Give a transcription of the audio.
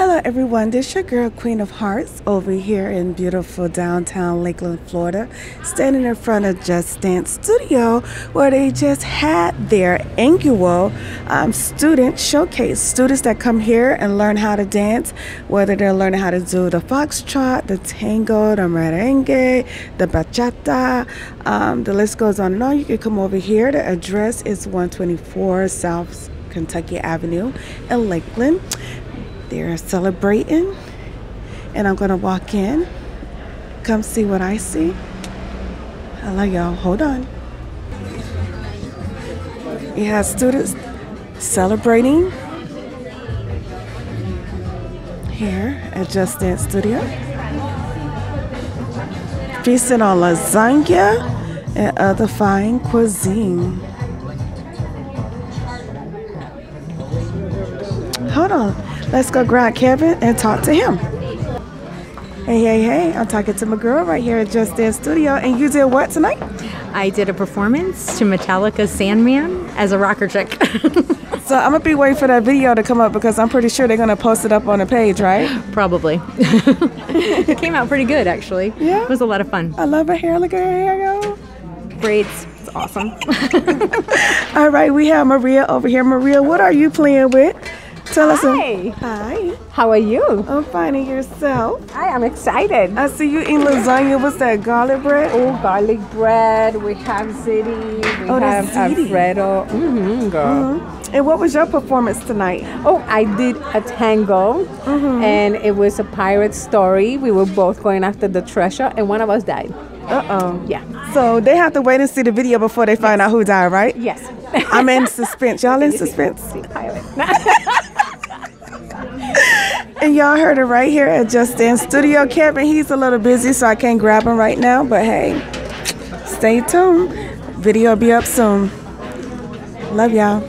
Hello, everyone. This is your girl, Queen of Hearts, over here in beautiful downtown Lakeland, Florida, standing in front of Just Dance Studio, where they just had their annual um, student showcase. Students that come here and learn how to dance, whether they're learning how to do the foxtrot, the tango, the merengue, the bachata, um, the list goes on and on. You can come over here. The address is 124 South Kentucky Avenue in Lakeland. They're celebrating, and I'm gonna walk in. Come see what I see. Hello, y'all. Hold on. You have students celebrating here at Just Dance Studio. Feasting on lasagna and other fine cuisine. Hold on. Let's go grab Kevin and talk to him. Hey, hey, hey, I'm talking to my girl right here at Just Dance Studio. And you did what tonight? I did a performance to Metallica's Sandman as a rocker chick. so I'm going to be waiting for that video to come up because I'm pretty sure they're going to post it up on the page, right? Probably. it came out pretty good, actually. Yeah. It was a lot of fun. I love her hair. Look at her hair go. Braids. It's awesome. All right, we have Maria over here. Maria, what are you playing with? Tell us. Hi. Hi. How are you? I'm fine. finding yourself. Hi, I'm excited. I see you eating lasagna. What's that? Garlic bread? Oh, garlic bread. We have ziti. We oh, have ziti. Alfredo. Mm-hmm, girl. Mm-hmm. And what was your performance tonight? Oh, I did a tango, mm-hmm. and it was a pirate story. We were both going after the treasure, and one of us died. Uh oh. Yeah. So they have to wait and see the video before they find yes. out who died, right? Yes. I'm in suspense. Y'all in suspense? and y'all heard it right here at Just Dance Studio. Kevin, he's a little busy, so I can't grab him right now. But hey, stay tuned. Video will be up soon. Love y'all.